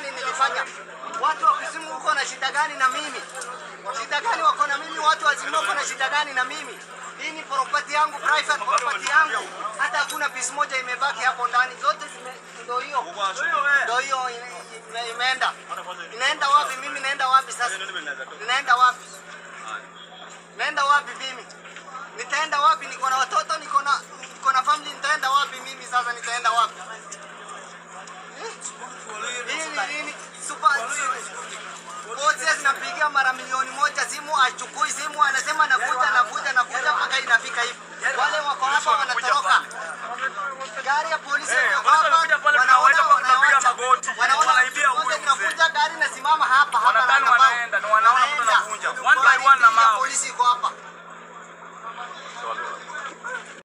gani nilifanya? Watu wa Kisumu huko na shida gani na mimi? Shida gani wako na mimi? Watu wa Zimu wako na shida gani na mimi? Hii ni property yangu, private property yangu. Hata hakuna piece moja imebaki hapo ndani, zote ndio hiyo. Ndio hiyo ime- ime- imeenda. Inaenda wapi? Mimi naenda wapi sasa? Ninaenda wapi? Naenda wapi mimi? Nitaenda wapi? Niko na watoto, niko na niko na family, nitaenda wapi mimi sasa? Nitaenda wapi? Kocha zinapigia mara milioni moja simu, achukui simu, anasema nakuja, nakuja, nakuja mpaka inafika hivi. Wale wako hapa wanatoroka. Gari ya polisi Eh, wako hapa, wanaona, wanawacha. magoti. Wanaona Wanaibia moja huyu linakuja, gari nasimama hapa hapa. Wanaenda, na wanaona mtu anavunja. One by one na mawe. Polisi iko hapa.